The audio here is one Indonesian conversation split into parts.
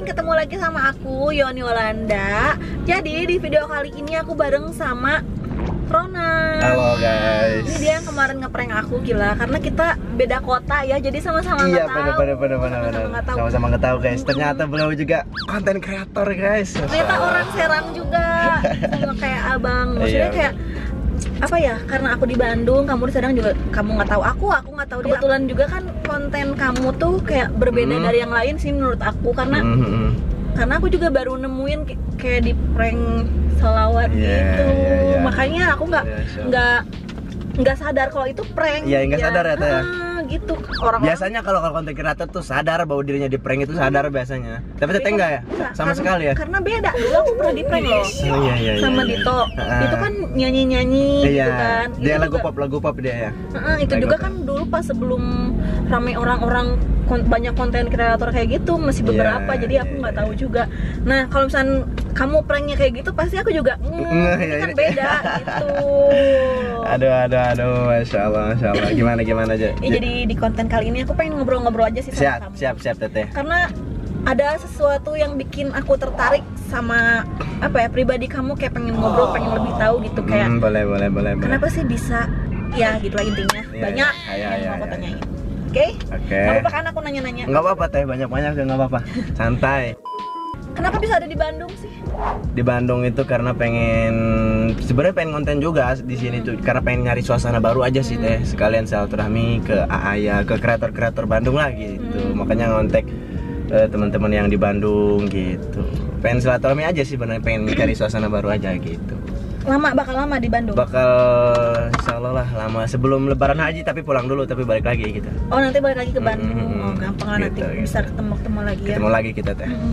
morning, ketemu lagi sama aku Yoni Walanda. Jadi di video kali ini aku bareng sama Rona. Halo guys. Ini dia yang kemarin ngeprank aku gila karena kita beda kota ya, jadi sama-sama nggak Iya tahu. bener bener bener bener Sama-sama bener. nggak tahu. Sama-sama nggak tahu guys. Ternyata beliau juga konten kreator guys. Ternyata orang Serang juga, sama kayak abang. Maksudnya Iya. kayak apa ya? Karena aku di Bandung, kamu di Serang juga. Kamu nggak tahu aku, aku nggak tahu dia. Kebetulan juga kan konten kamu tuh kayak berbeda Hmm. dari yang lain sih menurut aku karena Mm, mm, mm. karena aku juga baru nemuin kayak di prank selawat Iya, gitu iya, iya. makanya aku nggak Iya, sure. nggak nggak sadar kalau itu prank Iya, nggak sadar ya, ya? Ah, gitu orang Biasanya kalau kalau konten kreator tuh sadar bahwa dirinya di prank itu sadar biasanya. Tapi teteh enggak ya? Sama sekali ya? karena beda dulu aku pernah di prank loh Oh iya iya iya. sama iya. Dito Ah. itu kan nyanyi nyanyi Iya. gitu kan Dia Itu lagu juga- pop lagu pop dia ya. Ah, itu lagu juga pop. kan dulu pas sebelum ramai orang-orang kon- banyak konten kreator kayak gitu masih Iya, beberapa jadi aku iya, nggak iya. tahu juga nah kalau misalnya kamu pranknya kayak gitu pasti aku juga mm, ini ya, kan ini. beda gitu Aduh aduh aduh, masya Allah masya Allah. Gimana gimana aja? Ya, jadi di konten kali ini aku pengen ngobrol-ngobrol aja sih sama siap kamu siap siap teteh. karena ada sesuatu yang bikin aku tertarik sama apa ya pribadi kamu kayak pengen ngobrol pengen lebih tahu gitu kayak Hmm, boleh boleh boleh boleh. kenapa sih bisa ya gitu lah intinya Iya, banyak iya, yang iya, mau aku iya. tanyain oke Oke. Gak apa-apa kan aku nanya-nanya Nggak apa-apa teh banyak banyak nggak apa-apa. Santai. Kenapa bisa ada di Bandung sih? Di Bandung itu karena pengen sebenarnya pengen konten juga di sini tuh karena pengen nyari suasana baru aja sih teh sekalian silaturahmi ke Aaya ke kreator-kreator Bandung lah gitu Hmm. makanya ngontek eh, teman-teman yang di Bandung gitu pengen silaturahmi aja sih benar pengen cari suasana baru aja gitu Lama bakal lama di Bandung. bakal insya Allah lah lama sebelum lebaran haji tapi pulang dulu tapi balik lagi gitu oh nanti balik lagi ke Bandung. hmm, hmm. Oh gampang lah nanti Gitu, gitu. bisa ketemu-ketemu lagi ya. ketemu lagi kita teh Hmm.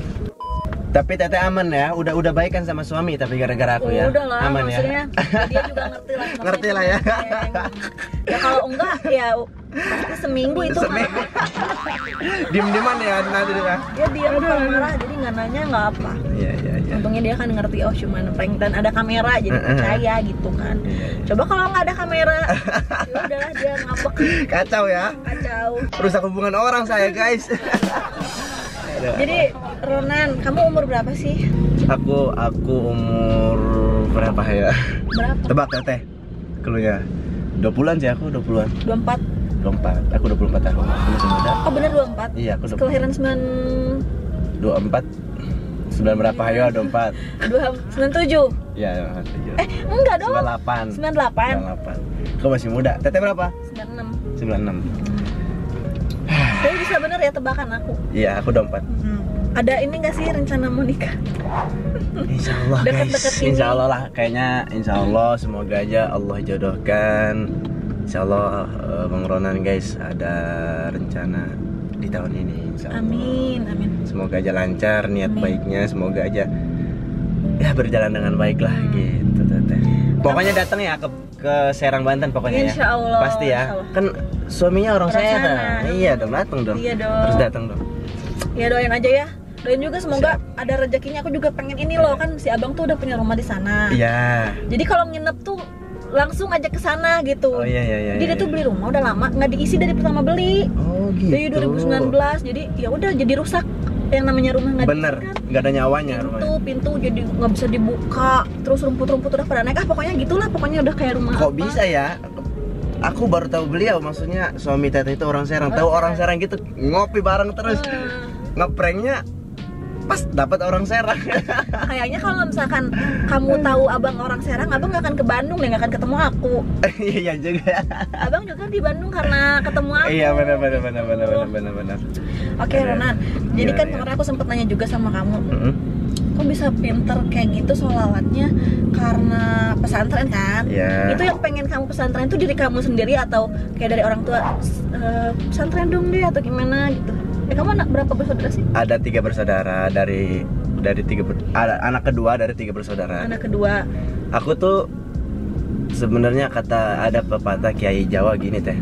tapi teteh aman ya udah udah baikan sama suami tapi gara-gara aku ya Udah lah, aman maksudnya ya dia juga ngerti lah. Ngerti lah ya. Ya kalau enggak ya pasti seminggu itu Seminggu. marah. diem-dieman ya nanti ya Dia diam kalau marah jadi nggak nanya nggak apa. iya iya iya. Untungnya dia kan ngerti oh cuman prank dan ada kamera jadi percaya gitu kan. Iya, iya. Coba kalau nggak ada kamera, ya udahlah dia ngambek. Kacau ya. Kacau. rusak hubungan orang saya guys. Jadi Ronan, kamu umur berapa sih? aku aku umur berapa ya? Berapa? tebak teteh keluarnya 20-an sih aku 20-an 24 24 aku 24 tahun. Aku masih muda. Oh bener 24? iya aku 20 Kelahiran 9... 24 9 berapa? Ayo 24 2, 97? iya Eh enggak dong. 98 98 98 Kau masih muda. Teteh berapa? 96 96 Tapi bisa bener ya tebakan aku. Iya aku 24 hmm. Ada ini gak sih rencana mau nikah? Insya Allah guys, Deket-deket ini. Insya Allah lah kayaknya Insya Allah semoga aja Allah jodohkan. Insya Allah eh, Bang Ronan guys ada rencana di tahun ini Insya Allah. Amin, amin Semoga aja lancar niat Amin. baiknya Semoga aja ya berjalan dengan baik lah Hmm. gitu teteh. Pokoknya datang ya ke ke Serang Banten pokoknya ya. Insya Allah, Pasti ya. insya Allah. Kan suaminya orang, Orang Serang. sana. Iya dong datang dong. Iya dong. Terus datang dong. Ya doain aja ya Doain juga semoga ada rezekinya Aku juga pengen ini loh Kan si abang tuh udah punya rumah di sana Iya. Jadi kalau nginep tuh langsung aja ke sana gitu Oh iya iya iya. Jadi dia iya. tuh beli rumah udah lama nggak diisi dari pertama beli Oh gitu. dari 2019 jadi ya udah jadi rusak yang namanya rumah nggak Bener, kan. nggak ada nyawanya pintu rumahnya. pintu jadi nggak bisa dibuka terus rumput-rumput udah pada naik ah pokoknya gitulah pokoknya udah kayak rumah Kok apa. bisa ya? Aku baru tahu beliau, maksudnya suami teteh itu orang Serang. Tahu Orang orang Serang gitu ngopi bareng terus. Hmm, Ngepranknya pas dapat orang Serang. kayaknya kalau misalkan kamu tahu abang orang Serang abang nggak akan ke Bandung deh nggak akan ketemu aku Iya iya juga. abang juga di Bandung karena ketemu aku Iya benar benar benar benar benar benar benar. oke Ada. Ronan jadi Gimana kan ya? kemarin aku sempet nanya juga sama kamu Mm-mm. kok bisa pinter kayak gitu sholawatnya karena pesantren kan Iya. itu yang pengen kamu pesantren itu diri kamu sendiri atau kayak dari orang tua "Eh, pesantren dong deh atau gimana gitu eh kamu anak berapa bersaudara sih Ada tiga bersaudara dari dari tiga ber- ada anak kedua dari tiga bersaudara. anak kedua Aku tuh sebenarnya kata ada pepatah Kiai Jawa gini teh.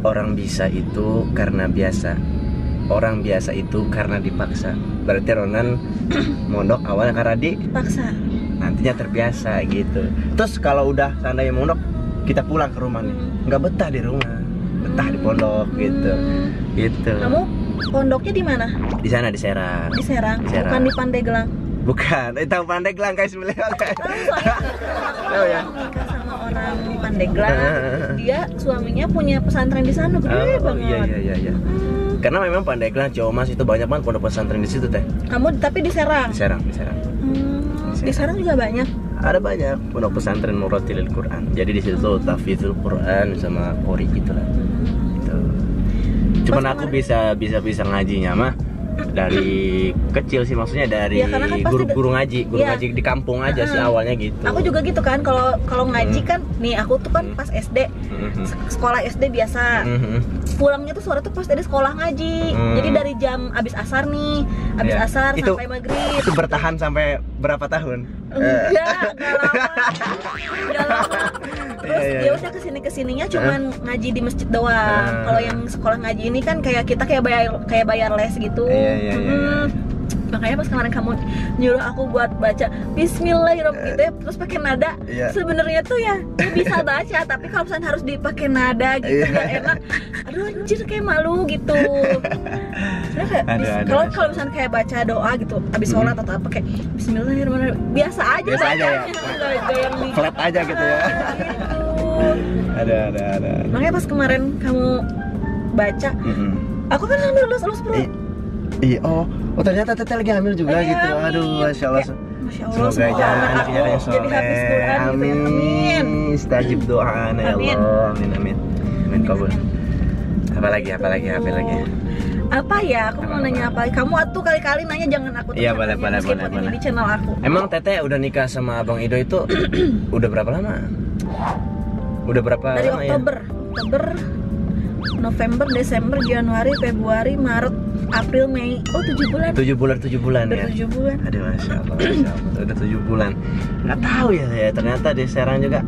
Orang bisa itu karena biasa. Orang biasa itu karena dipaksa. Berarti Ronan mondok awalnya karena paksa nantinya terbiasa gitu. Terus kalau udah seandainya mondok kita pulang ke rumah nih, nggak betah di rumah, betah di pondok gitu, gitu. kamu pondoknya di mana Di sana di Serang. di Serang, Serang. bukan di Pandeglang Bukan, itu Pandeglang guys beliau guys. tahu Oh, ya. nikah sama orang Pandeglang dia suaminya punya pesantren di sana gede Oh, banget iya iya iya iya. Hmm, Karena memang Pandeglang, Ciamas itu banyak banget pondok pesantren di situ teh. kamu tapi di Serang Di Serang, di Serang. Hmm, di Serang juga banyak Ada banyak pondok pesantren Muratilil Quran. Jadi di situ tuh tahfidzul Quran sama qori gitu lah. Gitu. Cuman aku bisa bisa bisa ngajinya mah dari kecil sih maksudnya dari Iya, karena kan guru-guru ngaji, guru Iya. ngaji di kampung aja sih Heeh. awalnya gitu. aku juga gitu kan kalau kalau ngaji Hmm. kan nih aku tuh kan Hmm. pas SD se- sekolah SD biasa. Pulangnya tuh sore tuh pas dari sekolah ngaji Hmm. jadi dari jam abis asar nih abis Iya. asar Itu- sampai maghrib Itu bertahan sampai berapa tahun? enggak enggak lama enggak lama terus Iya, iya, ya iya. udah ke sini ke sininya cuman ngaji di masjid doang Ah. kalau yang sekolah ngaji ini kan kayak kita kayak bayar kayak bayar les gitu Iya, iya, iya, Mm. Makanya pas kemarin kamu nyuruh aku buat baca Bismillahirrahmanirrahim gitu ya terus pakai nada Iya. sebenarnya tuh ya bisa baca tapi kalau misalnya harus dipakai nada gitu Iya. biar enak aduh anjir kayak malu gitu kalau kalau misalnya kayak baca doa gitu habis sholat atau apa kayak Bismillahirrahmanirrahim biasa aja Biasa aja ya? Flat aja gitu ya. gitu. Ada ada ada. makanya pas kemarin kamu baca Mhm. aku kan lulus lulus bro I- Iya, oh, oh ternyata teteh lagi hamil juga Lagi gitu. hamil. Aduh, masya Allah. Kayak, Masya Allah, Semoga aja anak anaknya yang soleh. gitu ya. Amin. Amin. Stajib doa ya Amin. Allah. Amin amin. Amin kabul. amin. Apa lagi? Apa lagi? Apa lagi? Apa ya? Aku mau nanya apa? Kamu atuh kali-kali nanya jangan aku Iya, boleh, boleh, boleh, boleh. di channel aku. Emang teteh udah nikah sama abang Ido itu udah berapa lama? Udah berapa Dari lama ya? Oktober, Oktober, November, Desember, Januari, Februari, Maret, April, Mei. Oh, tujuh bulan. Tujuh bulan, tujuh bulan Udah ya. tujuh bulan. Aduh, masya Allah, masya Allah. Udah tujuh bulan. Nggak tahu ya, ya ternyata di Serang juga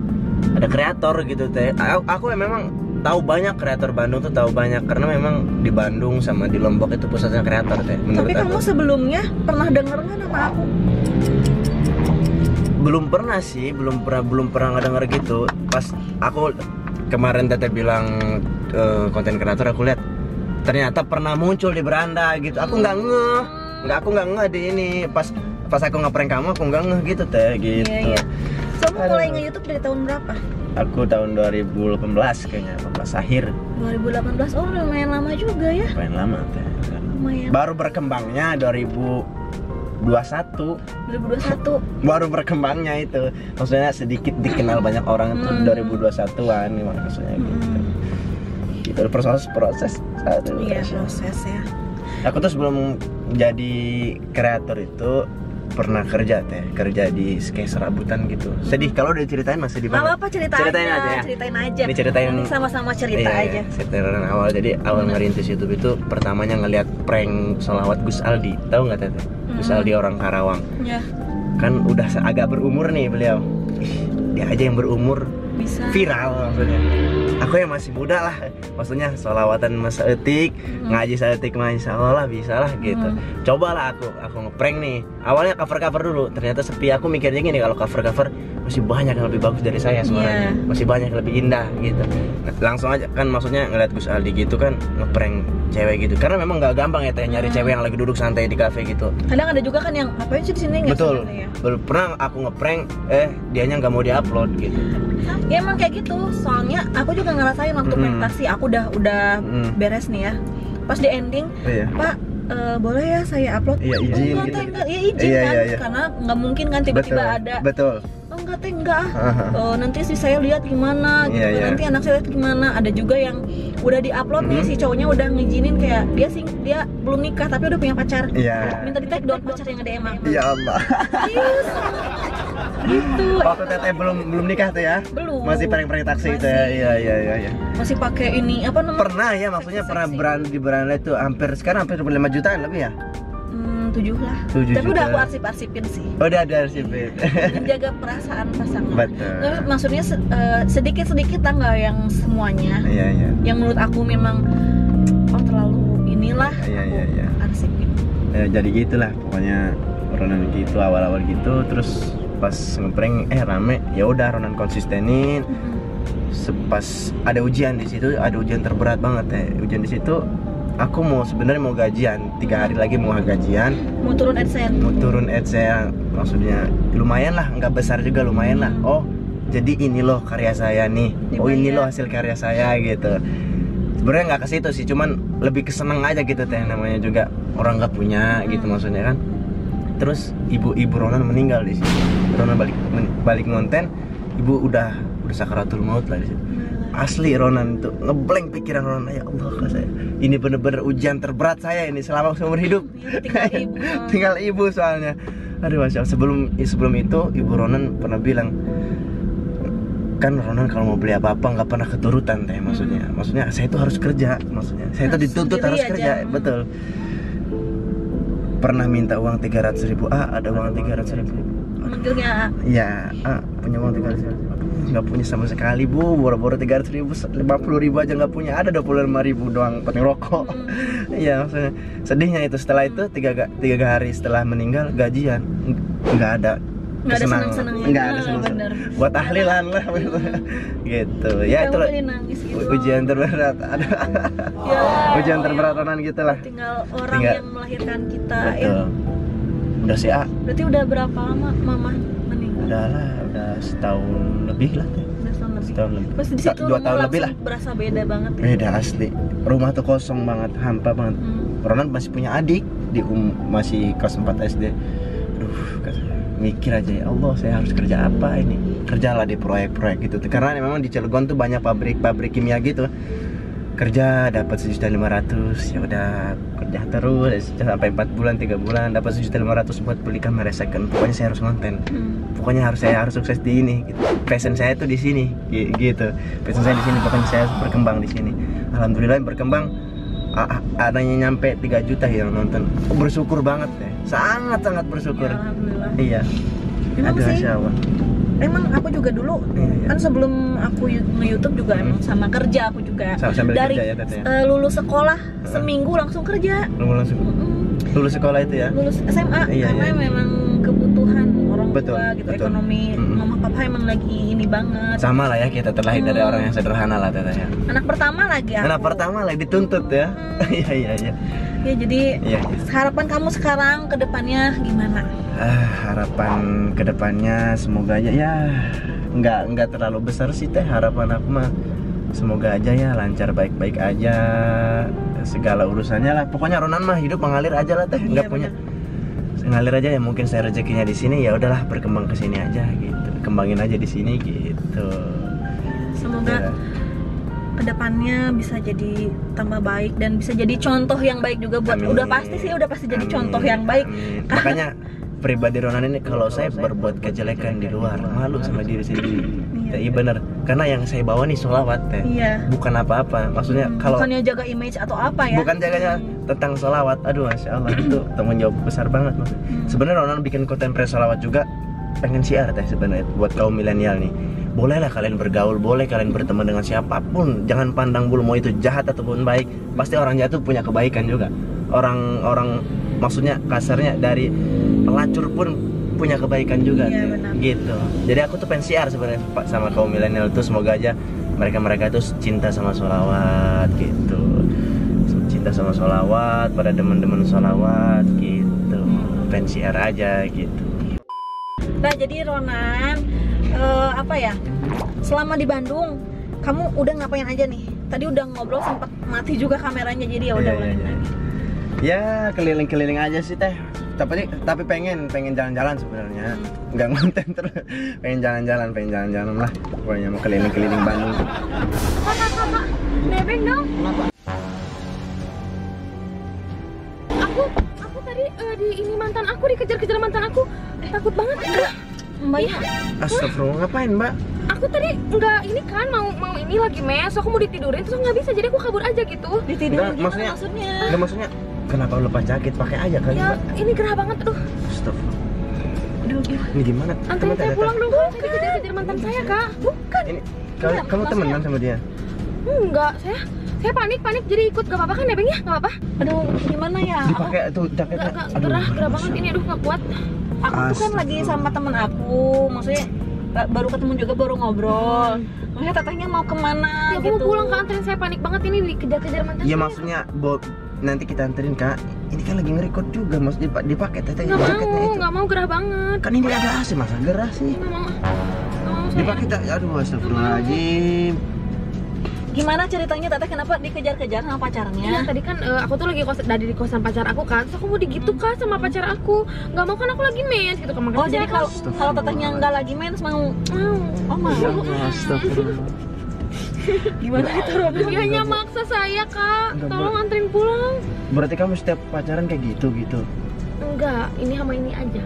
ada kreator gitu teh. Aku, aku ya memang tahu banyak kreator Bandung tuh tahu banyak karena memang di Bandung sama di Lombok itu pusatnya kreator teh. Tapi aku kamu sebelumnya pernah denger nggak nama aku? belum pernah sih, belum pernah belum pernah ngedenger gitu. Pas aku kemarin teteh bilang eh, konten kreator aku lihat ternyata pernah muncul di beranda gitu. Aku nggak ngeh, nggak aku nggak ngeh di ini pas pas aku ngeprank kamu aku nggak ngeh gitu teh gitu. Iya, iya. Kamu Aduh. mulai nge-youtube dari tahun berapa? Aku tahun 2018 kayaknya, 18 akhir. 2018. Oh, lumayan lama juga ya. Lumayan lama teh. Lumayan. Baru berkembangnya 2021 2021. baru berkembangnya itu maksudnya sedikit dikenal banyak orang itu Hmm. 2021an nih maksudnya gitu Hmm. Gitu proses proses aduh Iya, proses ya. aku tuh sebelum jadi kreator itu pernah kerja teh kerja di skate serabutan gitu sedih kalau udah ceritain masih di Gak apa-apa cerita Ceritain aja, aja ya. ceritain aja. Ini ceritain sama-sama cerita Iya, aja. Ceritain awal jadi awal Hmm. ngerintis YouTube itu pertamanya ngelihat prank solawat Gus Aldi tahu nggak Gus Hmm. Aldi orang Karawang Ya, kan udah agak berumur nih beliau Ih, dia aja yang berumur bisa. viral maksudnya aku yang masih muda lah maksudnya solawatan masa etik Hmm. ngaji seetik mah insya Allah lah bisa lah gitu Hmm. cobalah aku aku ngeprank nih awalnya cover cover dulu ternyata sepi aku mikirnya gini kalau cover cover masih banyak yang lebih bagus dari saya suaranya Iya. masih banyak yang lebih indah gitu Nah, langsung aja kan maksudnya ngeliat Gus Aldi gitu kan ngeprank cewek gitu karena memang nggak gampang ya teh nyari Hmm. cewek yang lagi duduk santai di kafe gitu Kadang ada juga kan yang ngapain sih di sini betul ya? pernah aku ngeprank eh dianya nggak mau diupload gitu Ya emang kayak gitu. Soalnya aku juga ngerasain waktu Mm-mm. meditasi aku udah udah Mm. beres nih ya. Pas di ending, iya Pak eh, boleh ya saya upload? Iya, Oh, izin enggak, gitu. teh, enggak. Ya izin Iya, kan, iya, iya. karena nggak mungkin kan tiba-tiba betul ada. betul Oh enggak teh enggak. Oh, nanti sih saya lihat gimana gitu kan. iya. nanti anak saya lihat gimana ada juga yang udah diupload nih Hmm. si cowoknya udah ngizinin kayak dia sih dia belum nikah tapi udah punya pacar Iya. minta di tag doang pacar yang ada emang Ya Allah. gitu Waktu teteh belum belum nikah tuh ya? belum Masih prank-prank taksi itu ya? Iya iya iya. iya. masih pakai ini apa namanya Pernah ya maksudnya pernah brand di beranda itu hampir sekarang hampir 5 jutaan lebih ya? hmm, tujuh lah Tujuh tapi udah juta. aku arsip-arsipin sih Oh, udah ada arsipin. menjaga perasaan pasangan Betul. Nggak, maksudnya eh, sedikit-sedikit lah nggak yang semuanya Iya iya. yang menurut aku memang oh terlalu inilah Iya, iya, iya. arsipin Ya, jadi gitulah pokoknya Ronan gitu awal-awal gitu terus pas ngeprank eh rame. Ya udah Ronan konsistenin. Mm-mm. pas ada ujian di situ ada ujian terberat banget ya. Ujian di situ aku mau sebenarnya mau gajian. Tiga hari lagi mau gajian. Mau turun adsense. Mau turun ads saya maksudnya lumayan lah. Nggak besar juga lumayan lah. Oh jadi ini loh karya saya nih. Oh ini Dibayar. loh hasil karya saya gitu. Sebenarnya nggak ke situ sih cuman lebih keseneng aja gitu teh namanya juga. Orang nggak punya gitu maksudnya kan terus ibu ibu Ronan meninggal di sini Ronan balik men- balik ngonten ibu udah udah sakaratul maut lah di situ. Asli Ronan itu ngeblank pikiran Ronan ya Allah saya. Ini bener-bener ujian terberat saya ini selama seumur hidup. Iya, tinggal ibu tinggal ibu soalnya. Aduh masya Allah. sebelum sebelum itu ibu Ronan pernah bilang kan Ronan kalau mau beli apa-apa nggak pernah keturutan teh maksudnya. Maksudnya saya itu harus kerja maksudnya. Saya itu dituntut harus aja. kerja betul pernah minta uang 300 ribu. Ah ada uang 300 ribu. Manggilnya ya ah punya uang 300 ribu. Nggak punya sama sekali bu. Boro-boro 300 ribu 50 ribu aja nggak punya. Ada 25 ribu doang paling rokok Iya maksudnya sedihnya itu. Setelah itu tiga, ga- tiga hari setelah meninggal gajian. Ng- nggak ada Nggak ada kesenangan. senang-senangnya. nggak ada Ah, senang bener. buat tahlilan lah gitu. Ya jadi nangis gitu. ujian terberat. Ada. Ya, ujian terberat Ronan gitu lah. tinggal orang Tinggal- yang melahirkan kita ya. Betul. Udah sih ah berarti udah berapa lama mama meninggal? Udah lah udah setahun lebih lah. Udah setahun lebih. Setahun lebih. Pas di Ta- situ dua tahun lebih lah. berasa beda banget ya. beda asli. Rumah tuh kosong banget hampa banget. Hmm. Ronan masih punya adik di um, masih kelas 4 SD aduh mikir aja ya Allah saya harus kerja apa ini? Kerjalah di proyek-proyek gitu. Karena memang di Cilegon tuh banyak pabrik-pabrik kimia gitu. Kerja dapat sejuta lima ratus ya udah kerja terus. Sampai 4 bulan tiga bulan dapat sejuta lima ratus buat beli kamera second. Pokoknya saya harus konten Hmm. pokoknya harus saya harus sukses di ini gitu. passion saya tuh di sini gi- gitu. Passion saya di sini pokoknya saya harus berkembang di sini. Alhamdulillah berkembang adanya nyampe 3 juta yang nonton. Bersyukur banget deh sangat sangat bersyukur. Ya, alhamdulillah. Iya. Emang Aduh, sih. Allah. emang aku juga dulu Iya, iya. kan sebelum aku nge-youtube juga Hmm. emang sama kerja aku juga. Sam- sambil dari kerja ya teteh eh, lulus sekolah seminggu langsung kerja. Lu langsung. Lulus sekolah itu ya? Lulus SMA Iya, karena iya. memang Betul, gitu betul. ekonomi Mm-mm. mama papa emang lagi ini banget. Sama lah ya kita terlahir dari Hmm. orang yang sederhana lah teteh ya. Anak pertama lagi aku. anak pertama lagi dituntut ya. Iya iya iya. Ya jadi iya. harapan kamu sekarang ke depannya gimana? Ah, harapan ke depannya semoga aja ya nggak nggak terlalu besar sih teh. Harapan aku mah semoga aja ya lancar baik-baik aja segala urusannya lah. Pokoknya Ronan mah hidup mengalir aja lah teh. Nggak Iya, punya ngalir aja ya mungkin saya rezekinya di sini ya udahlah berkembang ke sini aja gitu kembangin aja di sini gitu semoga Ya. ke depannya bisa jadi tambah baik dan bisa jadi contoh yang baik juga buat Amin. udah pasti sih udah pasti jadi Amin, contoh yang baik amin. makanya pribadi Ronan ini kalau saya berbuat kejelekan di luar malu sama diri sendiri Iya. Ya, iya bener karena yang saya bawa nih sholawat teh iya. Bukan apa-apa. Maksudnya Hmm, kalau bukannya jaga image atau apa ya? Bukan jaganya tentang sholawat. Aduh masya Allah itu tanggung jawab besar banget Mas. Hmm. sebenarnya Ronan bikin konten pre sholawat juga pengen siar teh sebenarnya buat kaum milenial nih. Bolehlah kalian bergaul boleh kalian berteman dengan siapa pun. Jangan pandang bulu mau itu jahat ataupun baik. Pasti orang jahat tuh punya kebaikan juga. Orang-orang maksudnya kasarnya dari pelacur pun punya kebaikan juga Iya, benar. gitu jadi aku tuh pengen siar sebenarnya sama kaum milenial tuh semoga aja mereka mereka tuh cinta sama sholawat gitu cinta sama sholawat pada teman-teman sholawat gitu pengen siar aja gitu Nah jadi Ronan eh, apa ya selama di Bandung kamu udah ngapain aja nih? Tadi udah ngobrol sempat mati juga kameranya jadi ya udah Iya, iya, iya. lagi. Ya keliling-keliling aja sih teh tapi tapi pengen pengen jalan-jalan sebenarnya nggak ngonten terus pengen jalan-jalan pengen jalan-jalan lah pokoknya mau keliling-keliling Bandung Kakak, kakak, nebeng dong. Aku, aku tadi eh, di ini mantan aku dikejar-kejar mantan aku. Takut banget. Enggak. Mbak Iya. Astagfirullah ngapain mbak Aku tadi enggak ini kan mau mau ini lagi mes. Aku mau ditidurin terus nggak bisa. Jadi aku kabur aja gitu. Ditidurin maksudnya- maksudnya? nggak maksudnya kenapa lu lepas jaket pakai aja kali Ya mbak ini gerah banget. Aduh, Astagfirullah Aduh, gimana? ini gimana anterin Teman saya pulang dong. Saya dikejar-kejar mantan saya kak. Bukan. ini kamu, Enggak, kamu temenan sama dia Enggak. Saya saya panik panik jadi ikut gak apa-apa kan nebeng ya? Gak apa-apa. Aduh, gimana ya? Aku, dipakai tuh jaketnya Enggak, enggak. Gerah, gerah banget ini. Aduh, gak kuat. aku tuh kan lagi sama temen aku, maksudnya ba- baru ketemu juga baru ngobrol. Maksudnya tetehnya mau ke mana Ya, aku gitu? mau pulang kak. Anterin saya panik banget ini dikejar-kejar mantan Iya maksudnya bo- nanti kita anterin kak. Ini kan lagi nge-record juga mas. Dipa- dipakai teteh Nggak jaketnya mau, itu nggak mau gerah banget. kan ini ada AC masa gerah sih. Nggak mau. Nggak mau dipakai tak? Aduh astagfirullahaladzim. Gimana ceritanya teteh? Kenapa dikejar-kejar sama pacarnya? Iya tadi kan eh, aku tuh lagi kos dari di kosan pacar aku kan, terus aku mau digitu kan sama pacar aku, nggak mau kan aku lagi mens gitu. Kan Oh jadi kalau kalau tetehnya nggak lagi mens mau mau. oh mau. Ya astagfirullah gimana itu Rob? Dianya maksa saya kak, Enggak, tolong anterin pulang. berarti kamu setiap pacaran kayak gitu gitu Enggak, ini sama ini aja.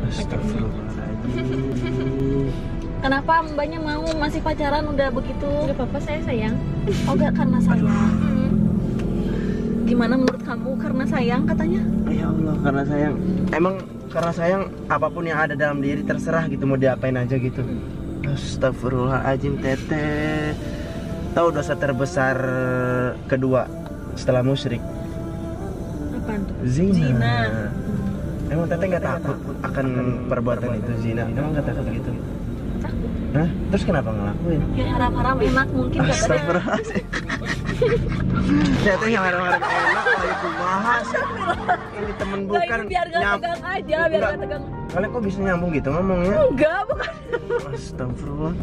Kenapa mbaknya mau masih pacaran udah begitu? Gak apa-apa saya sayang. Oh enggak karena sayang. Hmm. Gimana menurut kamu karena sayang katanya? ya Allah karena sayang emang karena sayang apa pun yang ada dalam diri terserah gitu mau diapain aja gitu Astagfirullahaladzim teteh Tahu dosa terbesar kedua setelah musyrik tuh? Zina, Zina. Emang teteh nggak takut akan perbuatan itu zina? Emang nggak takut gitu? Takut. Hah? Terus kenapa ngelakuin? Ya harap-harap enak mungkin katanya. Astagfirullahaladzim Teteh yang harap-harap enak lagi kumaha sih Ini temen Nah, bukan ini biar gak nyam- tegang aja, biar Enggak. gak tegang. Kalian kok bisa nyambung gitu ngomongnya? Enggak, bukan. Astagfirullah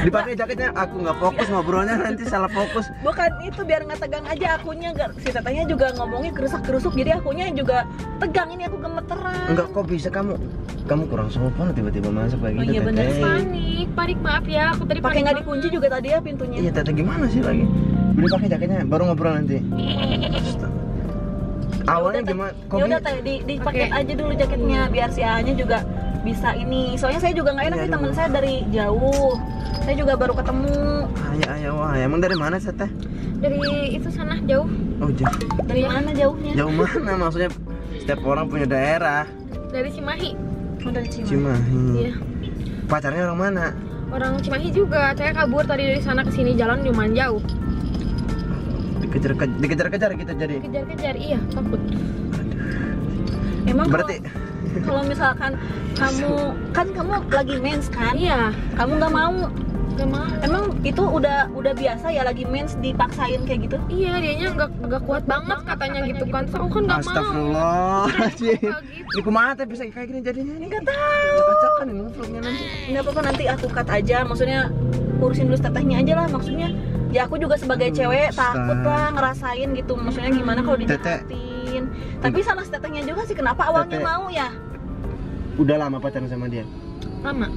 Dipakai jaketnya aku nggak fokus ngobrolnya nanti salah fokus Bukan itu biar nggak tegang aja akunya nggak si tetehnya juga ngomongnya kerusak-kerusuk jadi akunya juga tegang ini aku gemeteran. Enggak kok bisa kamu Kamu kurang sopan tiba-tiba masuk kayak Oh gitu iya, bener. teteh Panik, panik maaf ya. Aku tadi Pakai nggak dikunci juga tadi ya pintunya. Iya teteh gimana sih lagi? Udah pakai jaketnya baru ngobrol nanti Astaga. Awalnya gimana? Kok Ya udah bi- teh di dipakai Oke. aja dulu jaketnya biar si A-nya juga bisa ini. Soalnya saya juga nggak enak Iya, nih teman aduh. saya dari jauh. Saya juga baru ketemu Ayah ayah wah emang dari mana sih teh? Dari itu sana jauh. Oh jauh dari mana jauhnya? Jauh mana maksudnya setiap orang punya daerah Dari Cimahi. Oh, dari Cimahi. Cimahi Iya. Pacarnya orang mana? Orang Cimahi juga. Saya kabur tadi dari sana ke sini jalan lumayan jauh. Dikejar dikejar-kejar gitu jadi Kejar-kejar, iya takut. Emang kalau- Berarti kalau misalkan kamu kan kamu lagi mens kan? Iya, Kamu nggak mau? gak mau. Emang itu udah udah biasa ya lagi mens dipaksain kayak gitu? Iya, dianya nggak nggak kuat banget katanya gitu kan. Terus aku kan nggak mau. Astagfirullahaladzim gitu. Ini kumaha teh bisa kayak gini jadinya ini Gak tahu Kocak ini vlognya nanti Nggak apa-apa nanti aku cut aja. Maksudnya urusin dulu tetehnya aja lah. Maksudnya ya aku juga sebagai Aduh, cewek takut lah ngerasain gitu. Maksudnya gimana kalau dijahatin? Tapi sama si tetehnya juga sih kenapa awalnya Teteh. mau ya? Udah lama pacaran sama dia? Lama.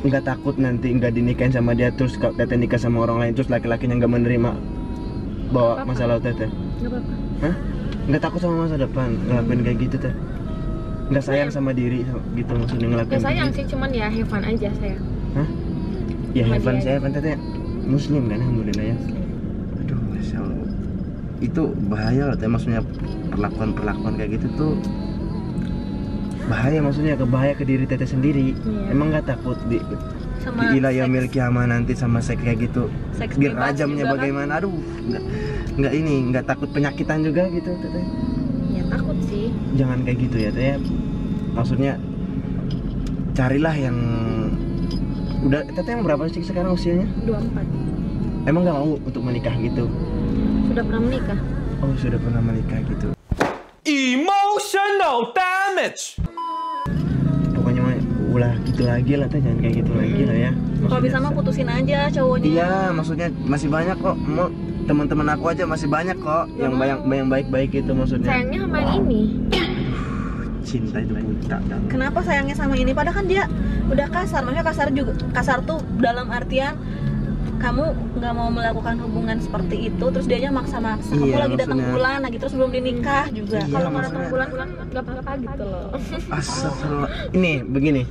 Nggak takut nanti nggak dinikahin sama dia Terus kalau teteh nikah sama orang lain Terus laki-lakinya nggak menerima Bawa Apa-apa. masalah teteh Gak apa-apa. Hah? Nggak takut sama masa depan ngelakuin kayak gitu teh Nggak sayang sama diri gitu maksudnya ngelakuin Gak kayak sayang gitu. sih, cuman ya have fun aja saya. Ya sama Heaven dia saya Heaven teteh Muslim kan Alhamdulillah ya. Aduh Masya Allah. Itu bahaya loh teh Maksudnya perlakuan-perlakuan kayak gitu tuh. Bahaya maksudnya ke bahaya ke diri teteh sendiri. Iya. Emang nggak takut di, Sama di ilayah milki ama nanti sama seks kayak gitu? Seks Biar rajamnya kan? bagaimana? Aduh nggak, nggak ini nggak takut penyakitan juga gitu teteh. Ya takut sih. Jangan kayak gitu ya teh. Maksudnya Carilah yang Udah teteh yang berapa sih sekarang usianya? 24. Emang nggak mau untuk menikah gitu? Sudah pernah menikah. Oh sudah pernah menikah gitu Emotional damage. Pokoknya mah ulah gitu lagi lah teh jangan kayak gitu lagi lah ya Kalau bisa mah putusin aja cowoknya. Iya maksudnya masih banyak kok mau teman-teman aku aja masih banyak kok yang mau. banyak yang baik-baik gitu maksudnya Sayangnya sama yang ini. Cinta itu buta dan Kenapa sayangnya sama ini? Padahal kan dia udah kasar. Maksudnya kasar juga kasar tuh dalam artian kamu nggak mau melakukan hubungan seperti itu, terus dianya maksa-maksa. Kamu Iya, lagi datang bulan, lagi terus belum dinikah juga. Iya, Kalau mau maksudnya- datang bulan kan gak apa-apa gitu loh. Astagfirullah ini begini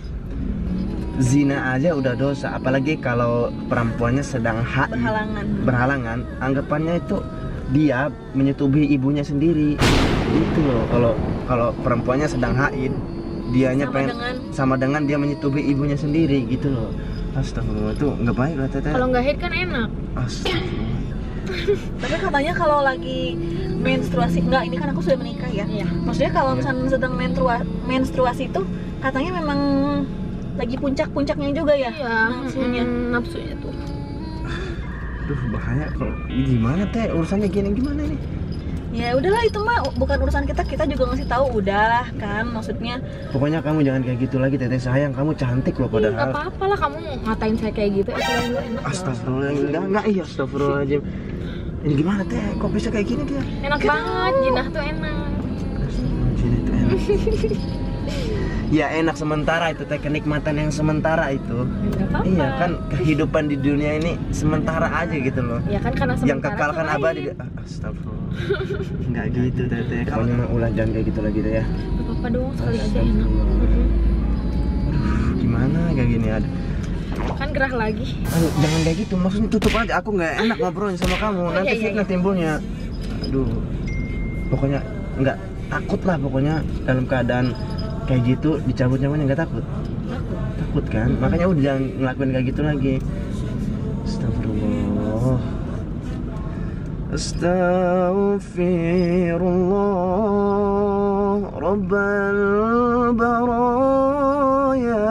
zina aja udah dosa apalagi kalau perempuannya sedang haid Berhalangan. berhalangan anggapannya itu dia menyetubuhi ibunya sendiri itu loh kalau kalau perempuannya sedang haid dianya Sama pengen dengan sama dengan dia menyetubuhi ibunya sendiri gitu loh astagfirullah itu nggak baik lah teteh Kalau nggak haid kan enak. astagfirullah tapi katanya kalau lagi menstruasi enggak ini kan aku sudah menikah ya. Iya. Maksudnya kalau Iya. misalnya sedang menstrua, menstruasi itu katanya memang lagi puncak-puncaknya juga ya Iya. nafsunya. mm, nafsunya tuh. Duh bahaya. Kalau gimana teh? Urusannya gini gimana ini? Ya udahlah itu mah bukan urusan kita. Kita juga ngasih tahu udah kan? Maksudnya Pokoknya kamu jangan kayak gitu lagi teteh sayang Kamu cantik loh Ih, nggak padahal apa-apa lah kamu ngatain saya kayak gitu. Astagfirullah enggak enggak iya astagfirullahaladzim. Ini gimana teh? Kok bisa kayak gini dia enak banget jinah tuh enak. Sini tuh enak Ya enak. Sementara itu teh kenikmatan yang sementara itu. Nggak apa-apa. Iya kan kehidupan di dunia ini sementara aja gitu loh. Ya kan karena yang sementara kekal kan abadi. Ah, astagfirullah. Nggak gitu teteh pokoknya mah ulah jangan kayak gitu lagi deh ya. Nggak apa-apa dong sekali aja. Enak. Aduh, gimana kayak gini? Ada. Kan gerah lagi. Aduh, jangan kayak gitu. Maksudnya tutup aja. Aku nggak enak ngobrolnya sama kamu. Oh, nanti iya, iya, fitnah iya. timbulnya. Aduh. Pokoknya nggak takut lah pokoknya dalam keadaan kayak gitu dicabut nyamannya nggak takut? Aku takut kan? Makanya udah jangan ngelakuin kayak gitu lagi. Astagfirullah. Astaghfirullah. Rabbal baraya.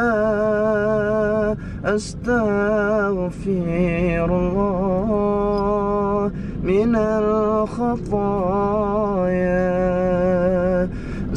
Astaghfirullah. Minal khataya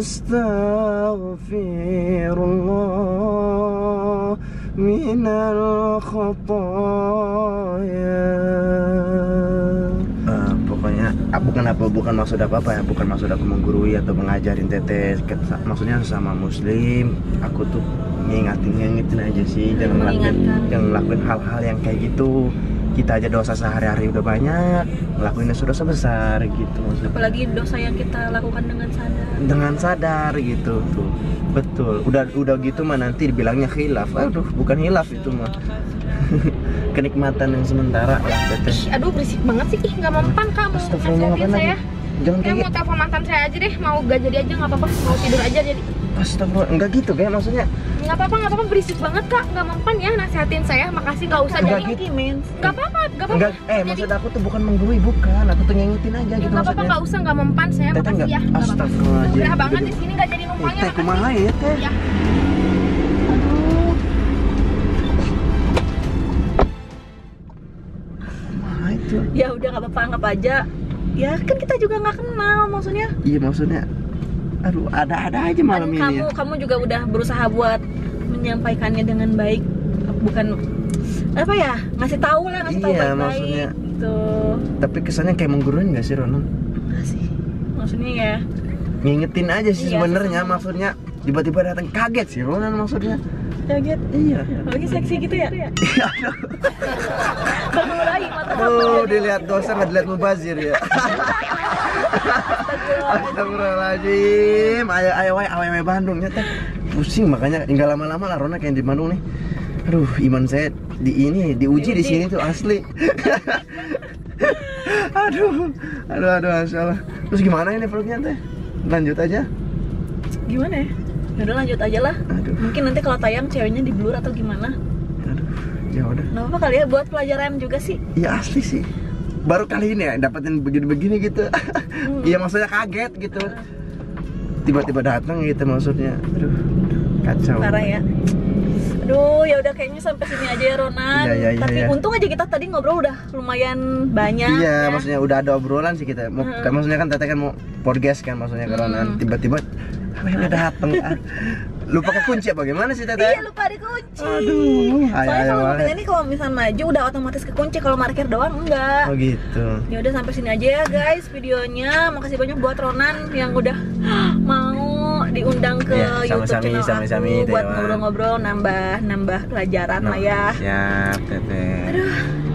أستغفر الله من الخطايا Eh, pokoknya ah, bukan apa bukan maksud apa apa ya bukan maksud aku menggurui atau mengajarin teteh Ke- maksudnya sama muslim aku tuh ngingetin ngingetin aja sih jangan ngelakuin Mengingatkan. jangan ngelakuin hal-hal yang kayak gitu kita aja dosa sehari-hari udah banyak ngelakuinnya sudah sebesar gitu maksudnya. Apalagi dosa yang kita lakukan dengan sadar. Dengan sadar gitu tuh. Betul. Udah udah gitu mah nanti dibilangnya khilaf. Aduh bukan hilaf itu mah. Kenikmatan yang sementara lah teteh Ih, aduh berisik banget sih. Ih nggak mempan Astagfirullah, nasihatin saya. jangan kayak mau gitu. telepon mantan saya aja deh. Mau gak jadi aja nggak apa-apa. Mau tidur aja jadi. Astagfirullah. Enggak gitu kayak maksudnya nggak apa-apa nggak apa-apa berisik banget kak. Nggak mempan ya nasihatin saya. Makasih nggak usah Enggak jadi gitu. Nggak apa-apa nggak apa-apa. Enggak eh Jadi- maksud aku tuh bukan menggurui bukan. Aku tuh ngingetin aja Ya, gitu nggak apa-apa nggak usah nggak mempan saya. Teteh makasih nggak- ya. Nggak apa-apa. Astagfirullahaladzim. gerah banget di sini nggak jadi Eh, numpangnya teh makasih. kumaha ya teh? Ya ya udah nggak apa-apa anggap aja. Ya kan kita juga nggak kenal maksudnya. Iya maksudnya aduh ada-ada aja malam Kan ini kamu ya kamu juga udah berusaha buat menyampaikannya dengan baik bukan apa ya ngasih tahu lah ngasih tahu Iya, baik-baik maksudnya. gitu tapi kesannya kayak menggurui nggak sih Ronan Enggak sih maksudnya ya ngingetin aja sih Iya, sebenarnya maksudnya tiba-tiba datang kaget sih Ronan maksudnya kaget iya lagi seksi gitu ya Iya, aduh. baru mulai mata Aduh, dilihat dosa nggak dilihat mubazir ya. Astagfirullahaladzim. Ayo, ayo, ayo, ayo, ayo Bandung ya teh. Pusing makanya nggak lama-lama lah Rona kayak di Bandung nih. Aduh, iman saya di ini diuji di sini tuh asli. aduh, aduh, aduh, masya Allah. Terus gimana ini vlognya teh? Lanjut aja. gimana ya ya udah lanjut aja lah Aduh, mungkin nanti kalau tayang ceweknya di blur atau gimana aduh, ya udah. nggak apa kali ya buat pelajaran juga sih Ya asli sih. Baru kali ini ya dapetin begini-begini gitu. Iya maksudnya kaget gitu. Tiba-tiba datang gitu maksudnya. Aduh, kacau. parah ya Aduh, ya udah kayaknya sampai sini aja ya Ronan. Iya, iya, iya, Tapi iya. untung aja kita tadi ngobrol udah lumayan banyak. Iya, ya. maksudnya udah ada obrolan sih kita. Mau, kan maksudnya kan Teteh kan mau podcast kan maksudnya karena Hmm. tiba-tiba udah datang. ah. Lupa ke kunci apa gimana sih Teteh? Iya lupa dikunci. Aduh, ayo, Soalnya ayo, kalau mobil ini kalau misal maju udah otomatis kekunci kalau parkir doang enggak. Oh gitu. Ya udah sampai sini aja ya guys videonya. Makasih banyak buat Ronan yang udah mau diundang ke Iya, YouTube sama-sami, channel sama-sami, aku buat ngobrol-ngobrol, nambah nambah pelajaran lah ya. Siap, Teteh.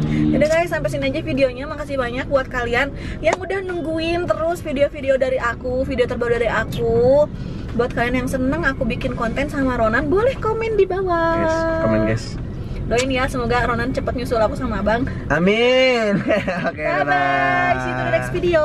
Yaudah guys, sampai sini aja videonya. Makasih banyak buat kalian yang udah nungguin terus video-video dari aku, video terbaru dari aku. Buat kalian yang seneng aku bikin konten sama Ronan, boleh komen di bawah. Guys, komen guys. doain ya semoga Ronan cepet nyusul aku sama abang Amin. Oke, bye bye see you to the next video